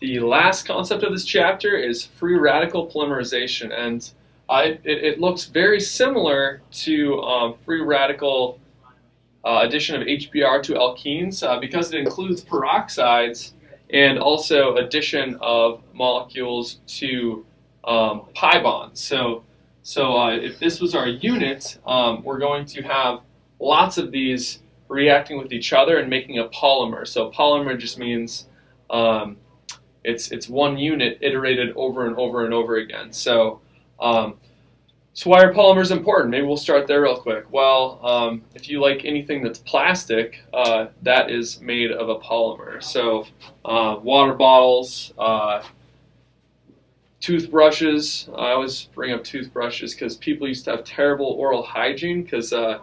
the last concept of this chapter is free radical polymerization, and it, it, looks very similar to um, free radical uh, addition of HBr to alkenes uh, because it includes peroxides and also addition of molecules to um, pi bonds. So, so uh, if this was our unit, um, we're going to have lots of these reacting with each other and making a polymer. So polymer just means um, it's it's one unit iterated over and over and over again. So um, so why are polymers important? Maybe we'll start there real quick. Well, um, if you like anything that's plastic, uh, that is made of a polymer. So uh, water bottles, uh, toothbrushes. I always bring up toothbrushes because people used to have terrible oral hygiene because uh,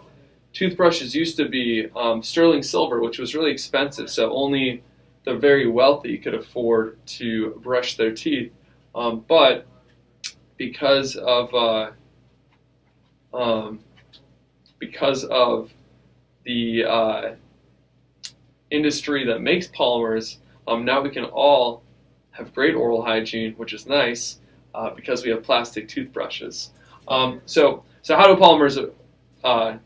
toothbrushes used to be um, sterling silver, which was really expensive. So only the very wealthy could afford to brush their teeth. Um, but because of uh, um, because of the uh, industry that makes polymers, um, now we can all have great oral hygiene, which is nice uh, because we have plastic toothbrushes. Um, so, so how do polymers, uh,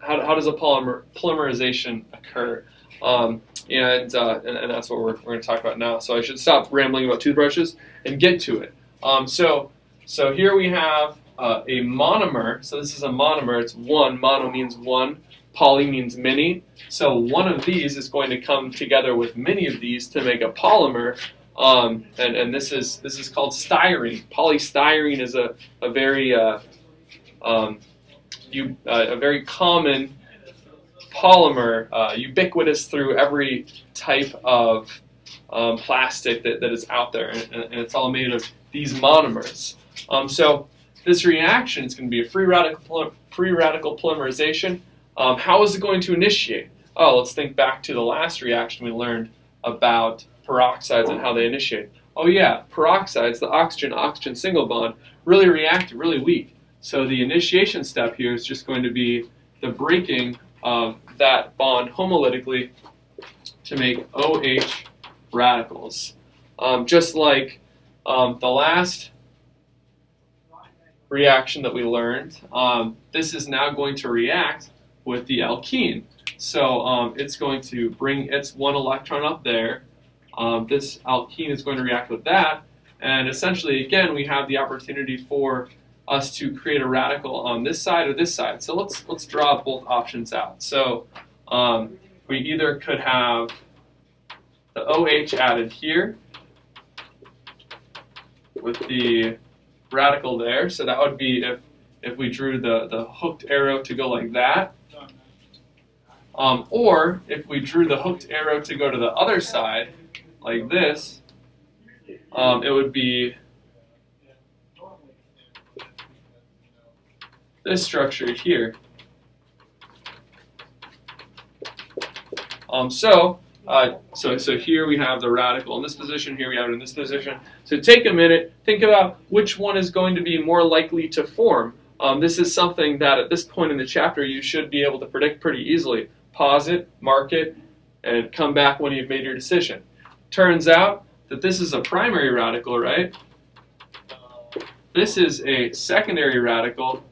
how, how does a polymer polymerization occur? Um, and, uh, and, and that's what we're, we're going to talk about now. So I should stop rambling about toothbrushes and get to it. Um, so, so here we have uh, a monomer. So this is a monomer. It's one. Mono means one. Poly means many. So one of these is going to come together with many of these to make a polymer. Um, and, and this is this is called styrene. Polystyrene is a, a very uh, um, you, uh, a very common polymer, uh, ubiquitous through every type of um, plastic that, that is out there, and, and, it's all made of these monomers. Um, so this reaction is going to be a free radical, free radical polymerization. Um, how is it going to initiate? Oh, let's think back to the last reaction we learned about peroxides and how they initiate. Oh yeah, peroxides, the oxygen-oxygen single bond, really react really weak. So the initiation step here is just going to be the breaking of that bond homolytically to make OH radicals. Um, just like um, the last reaction that we learned, um, this is now going to react with the alkene. So um, it's going to bring its one electron up there. Um, this alkene is going to react with that. And essentially, again, we have the opportunity for us to create a radical on this side or this side. So let's, let's draw both options out. So um, we either could have the OH added here with the radical there. So that would be if, if we drew the, the hooked arrow to go like that. Um, or if we drew the hooked arrow to go to the other side, like this, um, it would be this structure here. Um, so, uh, so, so here we have the radical in this position, here we have it in this position. So take a minute, think about which one is going to be more likely to form. Um, this is something that at this point in the chapter you should be able to predict pretty easily. Pause it, mark it, and come back when you've made your decision. Turns out that this is a primary radical, right? This is a secondary radical,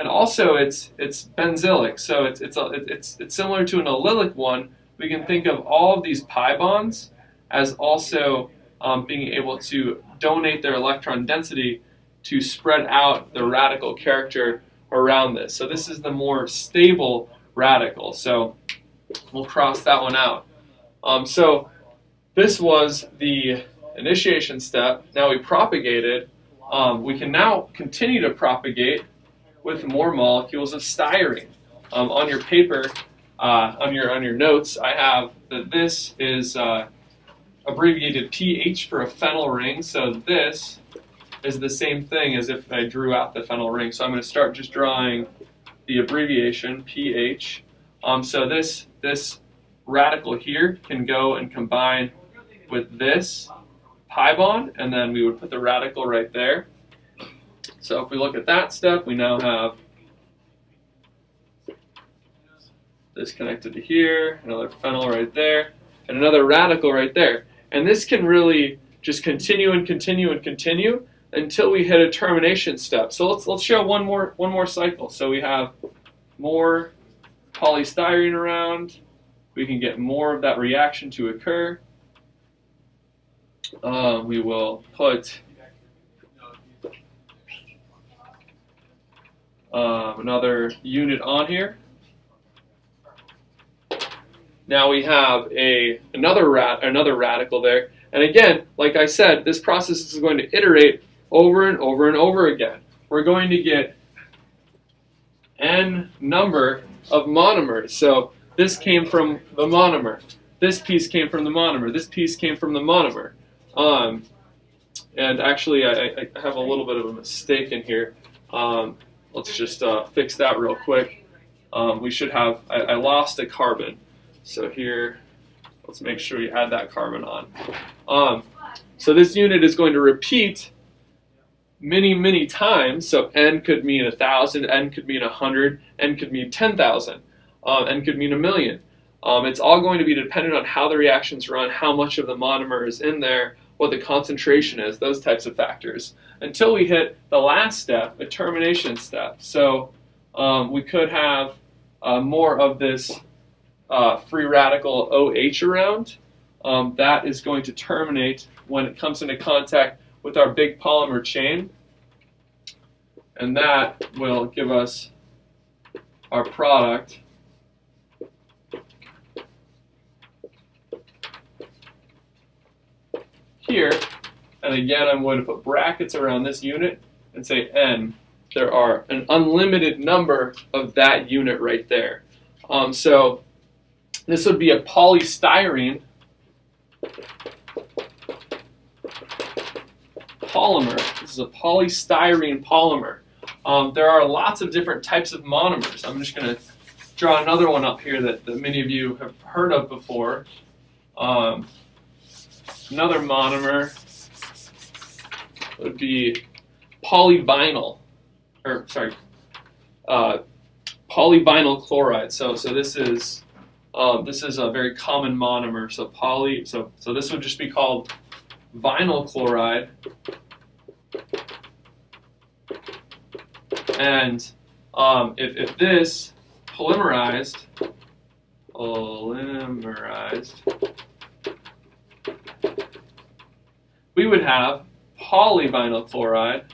and also it's it's benzylic, so it's it's a, it's it's similar to an allylic one, we can think of all of these pi bonds as also um, being able to donate their electron density to spread out the radical character around this. So this is the more stable radical. So we'll cross that one out. Um, so this was the initiation step. Now we propagated. Um, we can now continue to propagate with more molecules of styrene. Um, on your paper, uh, on your on your notes, I have that this is uh, abbreviated Ph for a phenyl ring. So this is the same thing as if I drew out the phenyl ring. So I'm going to start just drawing the abbreviation Ph. Um, so this this radical here can go and combine with this pi bond, and then we would put the radical right there. So if we look at that step, we now have this connected to here, another phenyl right there, and another radical right there. And this can really just continue and continue and continue until we hit a termination step. So let's let's show one more one more cycle. So we have more polystyrene around. We can get more of that reaction to occur. Uh, we will put um, another unit on here. Now we have a another rat another radical there. And again, like I said, this process is going to iterate over and over and over again. We're going to get n number of monomers. So this came from the monomer. This piece came from the monomer. This piece came from the monomer. Um, and actually, I, I, have a little bit of a mistake in here. Um, let's just uh, fix that real quick. Um, we should have, I, I, lost a carbon. So here, let's make sure we add that carbon on. Um, so this unit is going to repeat many, many times. So n could mean a thousand, n could mean a hundred, n could mean ten thousand, um, n could mean a million. Um, it's all going to be dependent on how the reactions run, how much of the monomer is in there, what the concentration is, those types of factors, until we hit the last step, a termination step. So um, we could have uh, more of this uh, free radical OH around. Um, that is going to terminate when it comes into contact with our big polymer chain. And that will give us our product. Here, and again, I'm going to put brackets around this unit and say N. There are an unlimited number of that unit right there. Um, so this would be a polystyrene polymer. This is a polystyrene polymer. Um, there are lots of different types of monomers. I'm just going to draw another one up here that, that, many of you have heard of before. Um, another monomer would be polyvinyl, or sorry, uh, polyvinyl chloride. So, so this is uh, this is a very common monomer. So poly, so so this would just be called vinyl chloride. And um, if, if this polymerized, polymerized, we would have polyvinyl chloride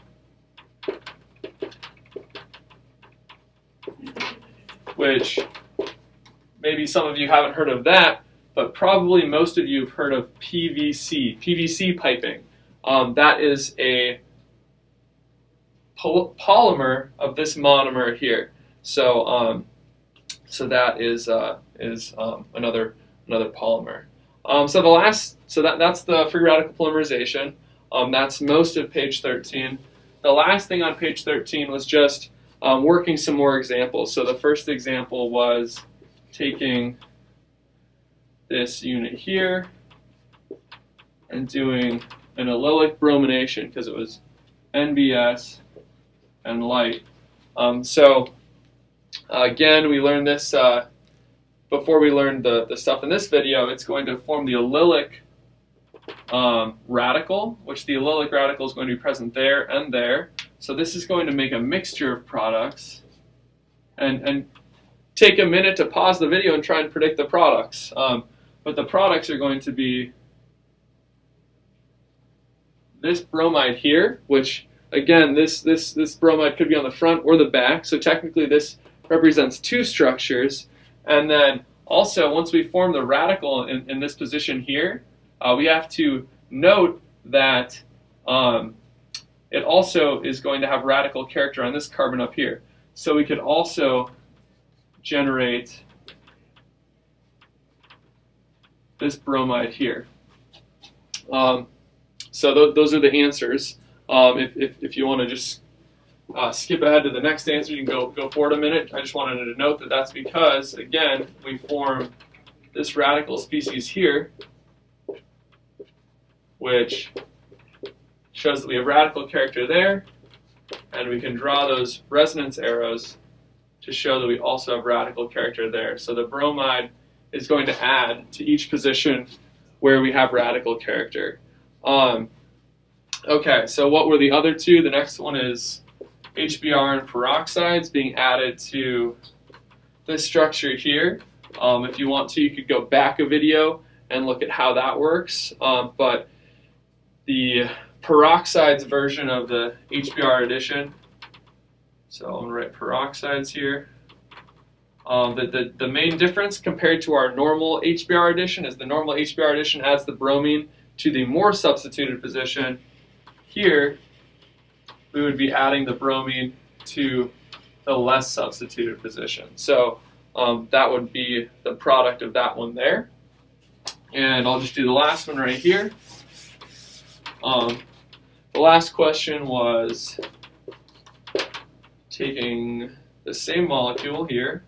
which maybe some of you haven't heard of that, but probably most of you have heard of PVC, PVC piping. Um, that is a polymer of this monomer here. So, um, so that is uh, is um, another another polymer. Um, so the last, so that that's the free radical polymerization. Um, that's most of page 13. The last thing on page 13 was just um, working some more examples. So the first example was taking this unit here and doing an allylic bromination because it was NBS and light. Um, so uh, again, we learned this uh, before we learned the, the stuff in this video. It's going to form the allylic um, radical, which the allylic radical is going to be present there and there. So this is going to make a mixture of products. And, and take a minute to pause the video and try and predict the products. Um, but the products are going to be this bromide here, which again, this, this, this bromide could be on the front or the back. So technically this represents two structures. And then also, once we form the radical in, in this position here, uh, we have to note that um, it also is going to have radical character on this carbon up here. So we could also generate this bromide here. Um, so th those are the answers. Um, if, if, if, you want to just uh, skip ahead to the next answer, you can go, go forward a minute. I just wanted to note that that's because, again, we form this radical species here, which shows that we have radical character there, and we can draw those resonance arrows to show that we also have radical character there. So the bromide is going to add to each position where we have radical character. Um, okay, so what were the other two? The next one is HBr and peroxides being added to this structure here. Um, if you want to, you could go back a video and look at how that works. Um, but the peroxides version of the HBr addition, so I'm to write peroxides here. Um, the, the, the main difference compared to our normal HBr addition is the normal HBr addition adds the bromine to the more substituted position. Here, we would be adding the bromine to the less substituted position. So um, that would be the product of that one there. And I'll just do the last one right here. Um, the last question was taking the same molecule here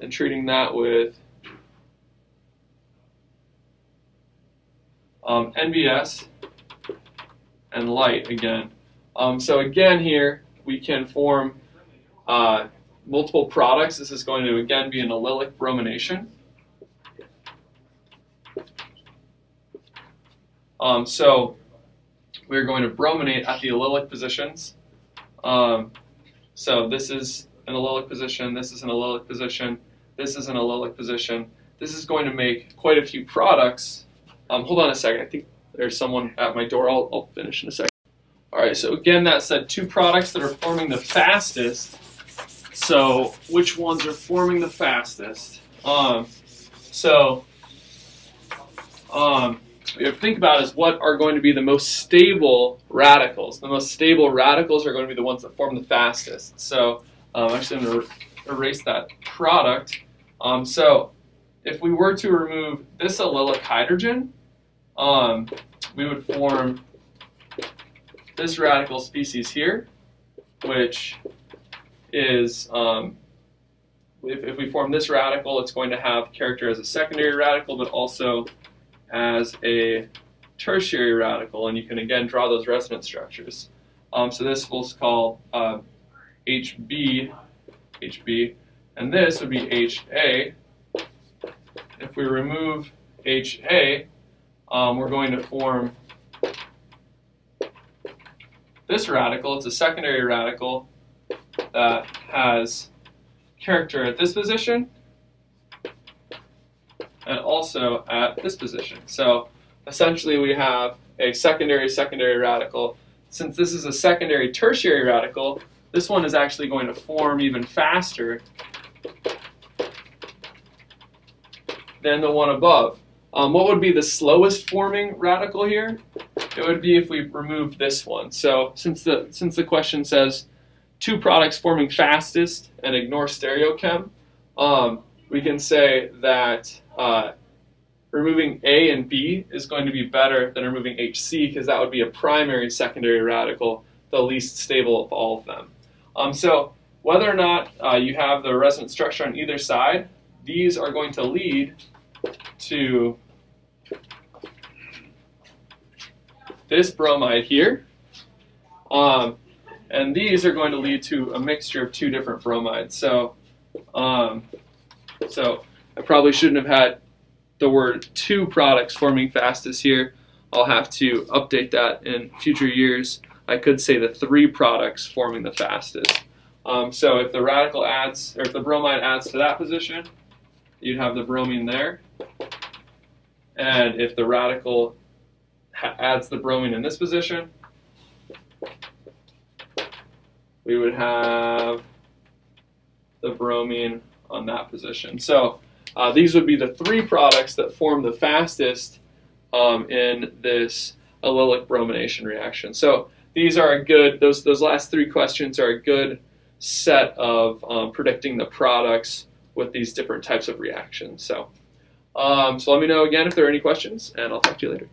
and treating that with um, NBS and light again. Um, so again here, we can form uh, multiple products. This is going to again be an allylic bromination. Um, so we're going to brominate at the allylic positions. Um, so this is an allylic position, this is an allylic position, this is an allylic position. This is going to make quite a few products. Um, hold on a second, I think there's someone at my door. I'll, I'll finish in a second. All right, so again, that said two products that are forming the fastest. So which ones are forming the fastest? Um, so um, you have to think about is what are going to be the most stable radicals. The most stable radicals are going to be the ones that form the fastest. So um, actually, I'm actually going to erase that product. Um, so if we were to remove this allylic hydrogen, um, we would form this radical species here, which is, um, if, if we form this radical, it's going to have character as a secondary radical, but also as a tertiary radical, and you can again draw those resonance structures. Um, so this we'll call uh, HB, HB, and this would be HA. If we remove HA, um, we're going to form this radical. It's a secondary radical that has character at this position and also at this position. So essentially we have a secondary secondary radical. Since this is a secondary tertiary radical, this one is actually going to form even faster than the one above. Um, what would be the slowest forming radical here? It would be if we remove this one. So since the, since the question says two products forming fastest and ignore stereochem, um, we can say that uh, removing A and B is going to be better than removing HC because that would be a primary secondary radical, the least stable of all of them. Um, so whether or not uh, you have the resonance structure on either side, these are going to lead to this bromide here. Um, and these are going to lead to a mixture of two different bromides. So, um, so I probably shouldn't have had the word two products forming fastest here. I'll have to update that in future years. I could say the three products forming the fastest. Um, so if the radical adds, or if the bromide adds to that position, you'd have the bromine there. And if the radical adds the bromine in this position, we would have the bromine on that position. So uh, these would be the three products that form the fastest um, in this allylic bromination reaction. So these are a good, those, those last three questions are a good set of um, predicting the products with these different types of reactions. So, um, so let me know again if there are any questions, and I'll talk to you later.